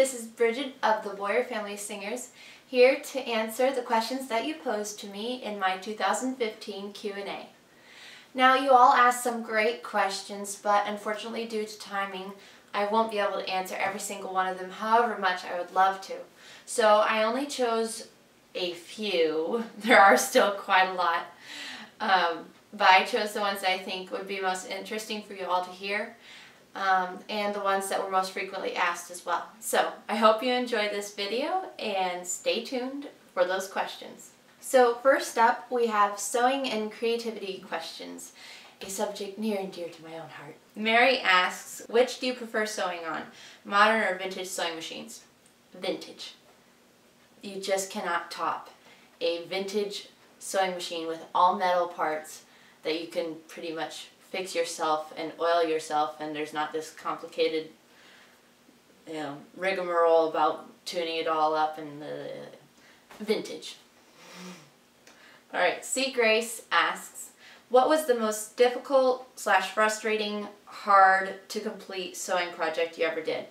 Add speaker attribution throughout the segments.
Speaker 1: this is Brigid of the Boyer Family Singers, here to answer the questions that you posed to me in my 2015 Q&A. Now you all asked some great questions, but unfortunately due to timing, I won't be able to answer every single one of them however much I would love to. So I only chose a few. There are still quite a lot. Um, but I chose the ones I think would be most interesting for you all to hear um, and the ones that were most frequently asked as well. So I hope you enjoyed this video and stay tuned for those questions. So first up we have sewing and creativity questions, a subject near and dear to my own heart. Mary asks, which do you prefer sewing on, modern or vintage sewing machines? Vintage. You just cannot top a vintage sewing machine with all metal parts that you can pretty much fix yourself and oil yourself and there's not this complicated you know, rigmarole about tuning it all up and the vintage. Alright, C. Grace asks, what was the most difficult slash frustrating, hard to complete sewing project you ever did?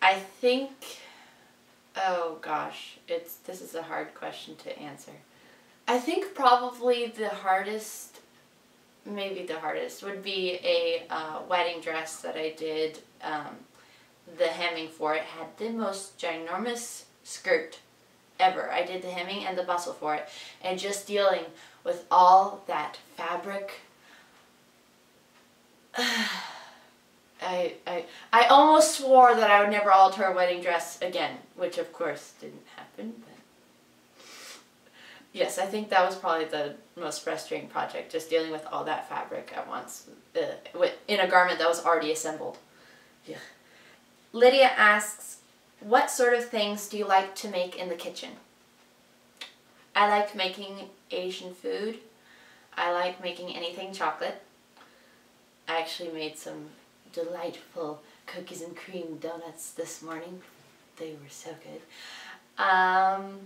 Speaker 1: I think, oh gosh, it's this is a hard question to answer. I think probably the hardest, maybe the hardest, would be a uh, wedding dress that I did. Um, the hemming for it had the most ginormous skirt ever. I did the hemming and the bustle for it. And just dealing with all that fabric. I, I, I almost swore that I would never alter a wedding dress again, which of course didn't happen. Yes, I think that was probably the most frustrating project, just dealing with all that fabric at once uh, in a garment that was already assembled. Yeah. Lydia asks, what sort of things do you like to make in the kitchen? I like making Asian food. I like making anything chocolate. I actually made some delightful cookies and cream donuts this morning. They were so good. Um,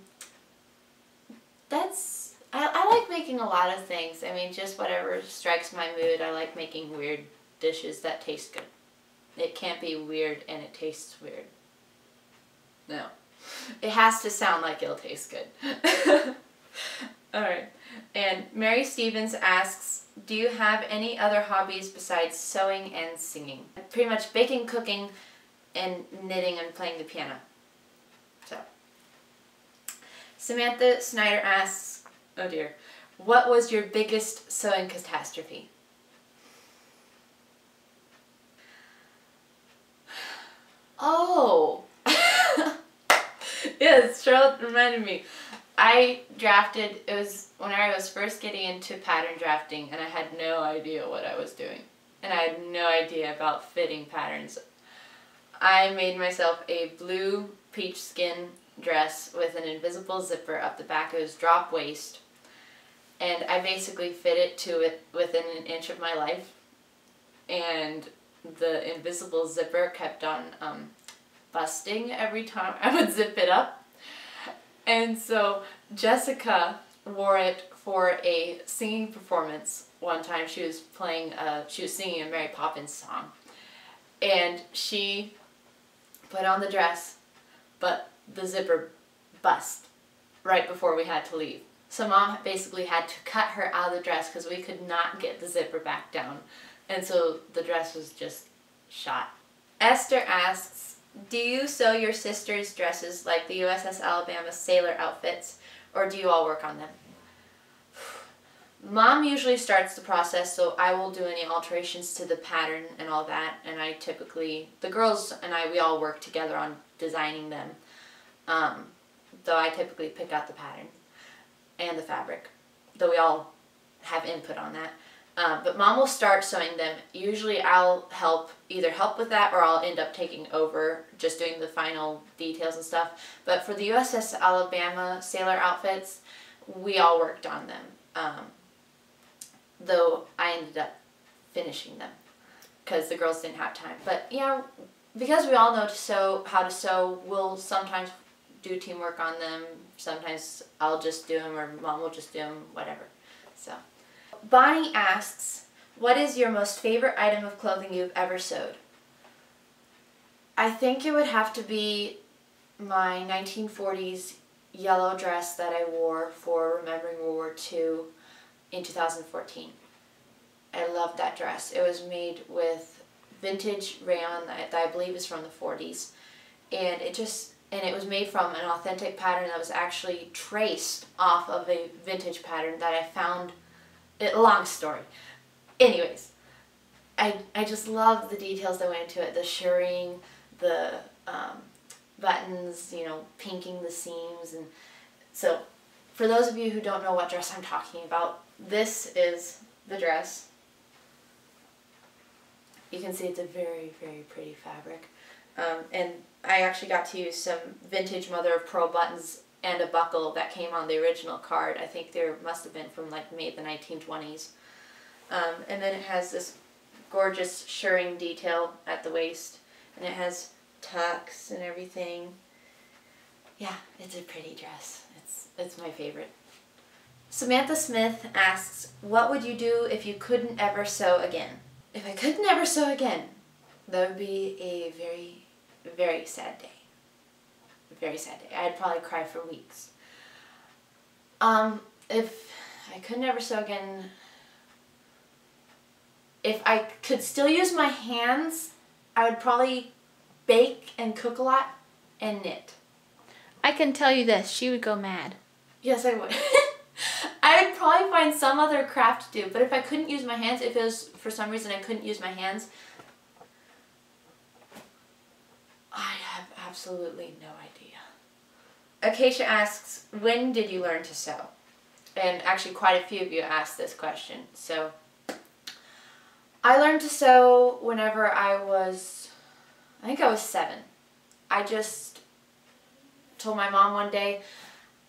Speaker 1: that's I, I like making a lot of things. I mean, just whatever strikes my mood. I like making weird dishes that taste good. It can't be weird and it tastes weird. No. It has to sound like it'll taste good. Alright. And Mary Stevens asks, do you have any other hobbies besides sewing and singing? Pretty much baking, cooking, and knitting and playing the piano. So. Samantha Snyder asks, oh dear, what was your biggest sewing catastrophe? Oh! yes, Charlotte reminded me. I drafted, it was when I was first getting into pattern drafting and I had no idea what I was doing. And I had no idea about fitting patterns. I made myself a blue peach skin dress with an invisible zipper up the back. It was drop waist. And I basically fit it to it within an inch of my life. And the invisible zipper kept on um, busting every time I would zip it up. And so Jessica wore it for a singing performance one time. She was playing, uh, she was singing a Mary Poppins song. And she put on the dress, but the zipper bust right before we had to leave. So mom basically had to cut her out of the dress because we could not get the zipper back down. And so the dress was just shot. Esther asks, do you sew your sister's dresses like the USS Alabama sailor outfits or do you all work on them? Mom usually starts the process, so I will do any alterations to the pattern and all that, and I typically, the girls and I, we all work together on designing them. Um, though I typically pick out the pattern and the fabric, though we all have input on that. Uh, but mom will start sewing them. Usually I'll help, either help with that or I'll end up taking over, just doing the final details and stuff. But for the USS Alabama sailor outfits, we all worked on them. Um, though I ended up finishing them because the girls didn't have time. But yeah, because we all know to sew, how to sew, we'll sometimes do teamwork on them. Sometimes I'll just do them or mom will just do them, whatever. So, Bonnie asks, what is your most favorite item of clothing you've ever sewed? I think it would have to be my 1940s yellow dress that I wore for Remembering World War II in 2014. I loved that dress. It was made with vintage rayon that I believe is from the 40s. And it just, and it was made from an authentic pattern that was actually traced off of a vintage pattern that I found, it, long story. Anyways, I, I just love the details that went into it, the shirring, the um, buttons, you know, pinking the seams. And so for those of you who don't know what dress I'm talking about, this is the dress. You can see it's a very, very pretty fabric. Um, and I actually got to use some vintage mother of pearl buttons and a buckle that came on the original card. I think there must have been from like May the 1920s. Um, and then it has this gorgeous shirring detail at the waist. And it has tucks and everything. Yeah, it's a pretty dress. It's, it's my favorite. Samantha Smith asks, what would you do if you couldn't ever sew again? If I could never sew again, that would be a very, very sad day. very sad day. I'd probably cry for weeks. Um, if I could never sew again, if I could still use my hands, I would probably bake and cook a lot and knit.
Speaker 2: I can tell you this, she would go mad.
Speaker 1: Yes, I would. I would probably find some other craft to do, but if I couldn't use my hands, if it was for some reason I couldn't use my hands, I have absolutely no idea. Acacia asks, when did you learn to sew? And actually quite a few of you asked this question. So I learned to sew whenever I was, I think I was seven. I just told my mom one day,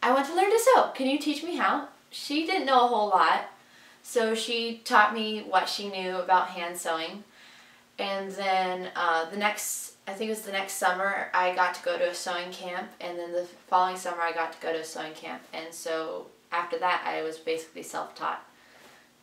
Speaker 1: I want to learn to sew. Can you teach me how? She didn't know a whole lot, so she taught me what she knew about hand sewing. And then uh, the next, I think it was the next summer, I got to go to a sewing camp, and then the following summer I got to go to a sewing camp. And so after that, I was basically self-taught.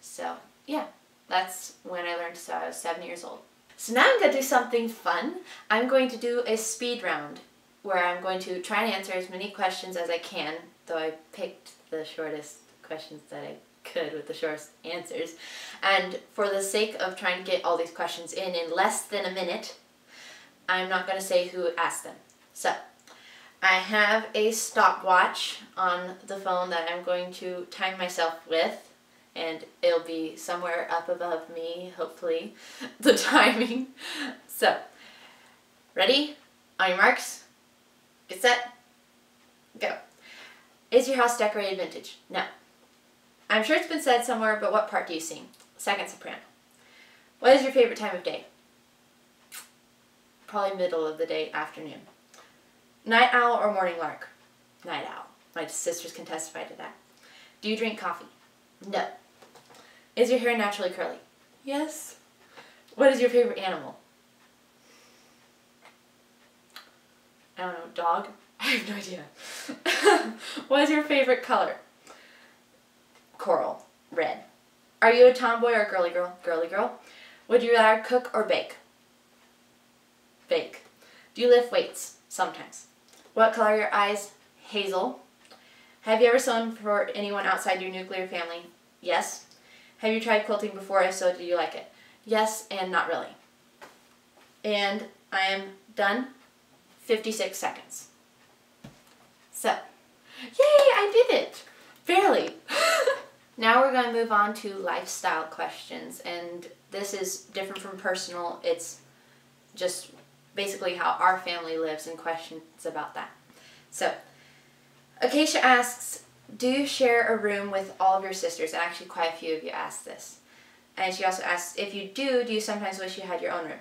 Speaker 1: So yeah, that's when I learned to sew. I was seven years old. So now I'm going to do something fun. I'm going to do a speed round where I'm going to try and answer as many questions as I can, though I picked the shortest questions that I could with the shortest answers. And for the sake of trying to get all these questions in in less than a minute, I'm not going to say who asked them. So, I have a stopwatch on the phone that I'm going to time myself with and it'll be somewhere up above me, hopefully, the timing. So, ready? On your marks, Get set. Go. Is your house decorated vintage? No. I'm sure it's been said somewhere, but what part do you sing? Second soprano. What is your favorite time of day? Probably middle of the day, afternoon. Night owl or morning lark? Night owl. My sisters can testify to that. Do you drink coffee? No. Is your hair naturally curly? Yes. What is your favorite animal? I don't know, dog? I have no idea. what is your favorite color? Coral. Red. Are you a tomboy or a girly girl? Girly girl. Would you rather cook or bake? Bake. Do you lift weights? Sometimes. What color are your eyes? Hazel. Have you ever sewn for anyone outside your nuclear family? Yes. Have you tried quilting before? If so, do you like it? Yes and not really. And I am done. 56 seconds. So, yay, I did it! Barely. now we're going to move on to lifestyle questions, and this is different from personal. It's just basically how our family lives and questions about that. So, Acacia asks, do you share a room with all of your sisters? And actually quite a few of you asked this. And she also asks, if you do, do you sometimes wish you had your own room?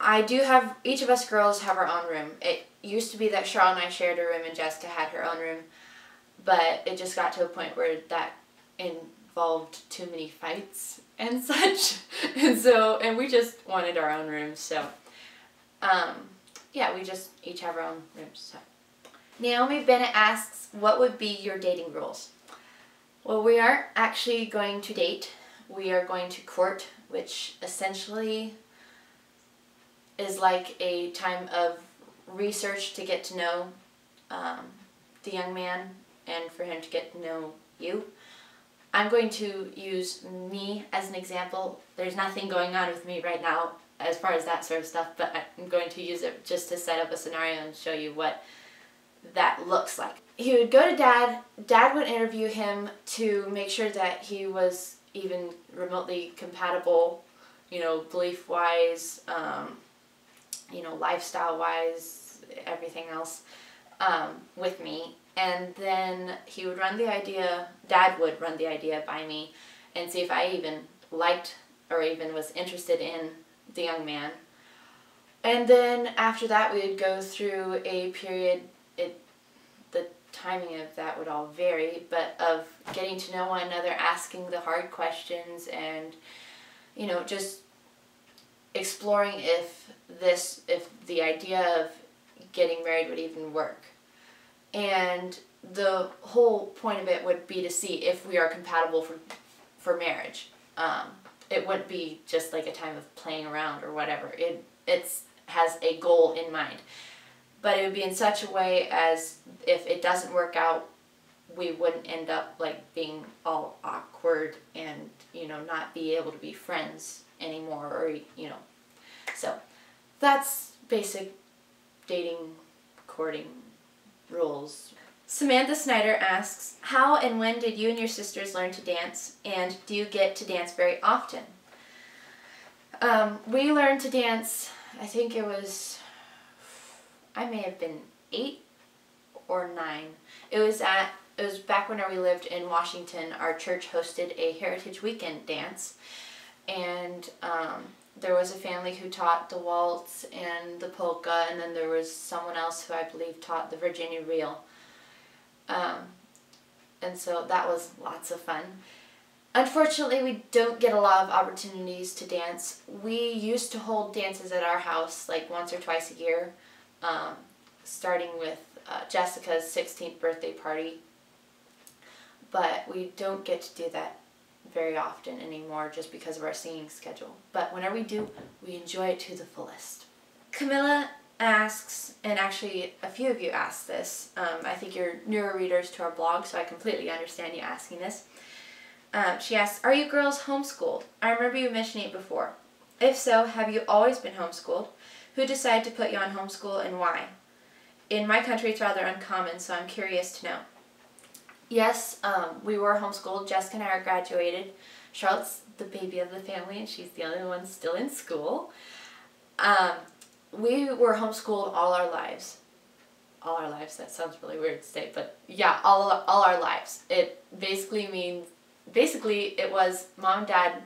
Speaker 1: I do have, each of us girls have our own room. It used to be that Cheryl and I shared a room and Jessica had her own room, but it just got to a point where that involved too many fights and such. and so, and we just wanted our own rooms, so, um, yeah, we just each have our own rooms, so. Naomi Bennett asks, what would be your dating rules? Well, we aren't actually going to date. We are going to court, which essentially is like a time of research to get to know um, the young man and for him to get to know you. I'm going to use me as an example. There's nothing going on with me right now as far as that sort of stuff, but I'm going to use it just to set up a scenario and show you what that looks like. He would go to dad, dad would interview him to make sure that he was even remotely compatible, you know, belief wise, um, you know, lifestyle wise, everything else um, with me. And then he would run the idea, dad would run the idea by me and see if I even liked or even was interested in the young man. And then after that, we would go through a period, it, the timing of that would all vary, but of getting to know one another, asking the hard questions, and, you know, just exploring if this, if the idea of getting married would even work. And the whole point of it would be to see if we are compatible for, for marriage. Um, it wouldn't be just like a time of playing around or whatever. It it's has a goal in mind. But it would be in such a way as if it doesn't work out, we wouldn't end up like being all awkward and, you know, not be able to be friends anymore or, you know. So that's basic dating, courting rules. Samantha Snyder asks, How and when did you and your sisters learn to dance, and do you get to dance very often? Um, we learned to dance, I think it was, I may have been eight or nine. It was at, it was back when we lived in Washington. Our church hosted a Heritage Weekend dance, and um, there was a family who taught the waltz and the polka, and then there was someone else who I believe taught the Virginia reel. Um, and so that was lots of fun. Unfortunately, we don't get a lot of opportunities to dance. We used to hold dances at our house like once or twice a year, um, starting with uh, Jessica's 16th birthday party. But we don't get to do that very often anymore just because of our singing schedule. But whenever we do, we enjoy it to the fullest. Camilla asks, and actually a few of you asked this, um, I think you're newer readers to our blog, so I completely understand you asking this. Um, she asks, are you girls homeschooled? I remember you mentioning it before. If so, have you always been homeschooled? Who decided to put you on homeschool and why? In my country, it's rather uncommon, so I'm curious to know. Yes, um, we were homeschooled. Jessica and I are graduated. Charlotte's the baby of the family, and she's the only one still in school. Um, we were homeschooled all our lives. All our lives, that sounds really weird to say, but yeah, all, all our lives. It basically means, basically it was mom and dad,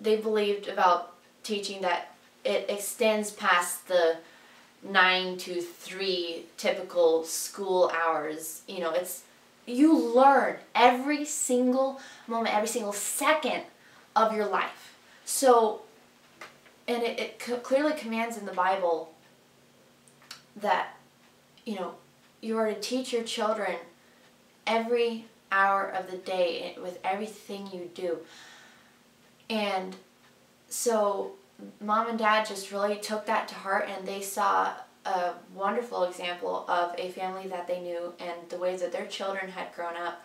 Speaker 1: they believed about teaching that it extends past the nine to three typical school hours. You know, it's, you learn every single moment, every single second of your life. So and it, it co- clearly commands in the Bible that, you know, you are to teach your children every hour of the day eh, with everything you do. And so mom and dad just really took that to heart and they saw a wonderful example of a family that they knew and the ways that their children had grown up.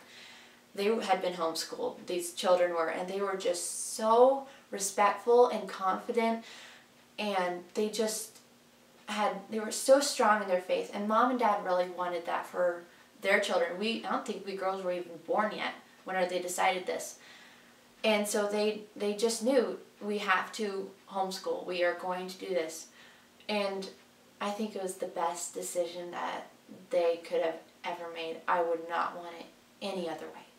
Speaker 1: They had been homeschooled, these children were, and they were just so respectful and confident and they just had they were so strong in their faith and mom and dad really wanted that for their children we i don't think we girls were even born yet when they decided this and so they they just knew we have to homeschool we are going to do this. And i think it was the best decision that they could have ever made. I would not want it any other way